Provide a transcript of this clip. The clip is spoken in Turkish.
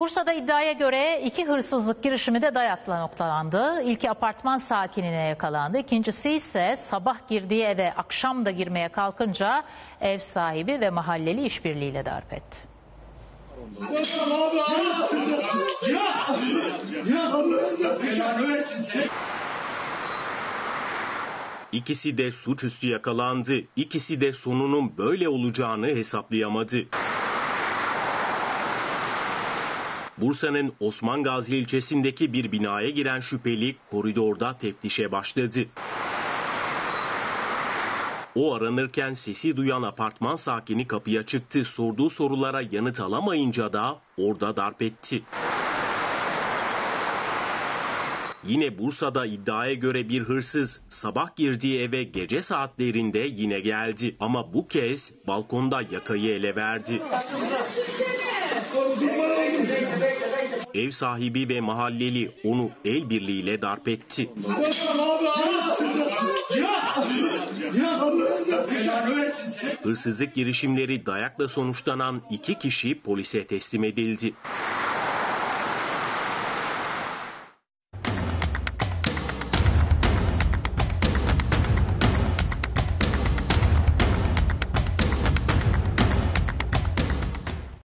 Bursa'da iddiaya göre iki hırsızlık girişimi de dayakla noktalandı. İlki apartman sakinine yakalandı. İkincisi ise sabah girdiği eve akşam da girmeye kalkınca ev sahibi ve mahalleli işbirliğiyle darp etti. İkisi de suçüstü yakalandı. İkisi de sonunun böyle olacağını hesaplayamadı. Bursa'nın Osman Gazi ilçesindeki bir binaya giren şüpheli koridorda teftişe başladı. O aranırken sesi duyan apartman sakini kapıya çıktı. Sorduğu sorulara yanıt alamayınca da orada darp etti. Yine Bursa'da iddiaya göre bir hırsız sabah girdiği eve gece saatlerinde yine geldi. Ama bu kez balkonda yakayı ele verdi. Ev sahibi ve mahalleli onu el birliğiyle darp etti. Hırsızlık girişimleri dayakla sonuçlanan iki kişi polise teslim edildi.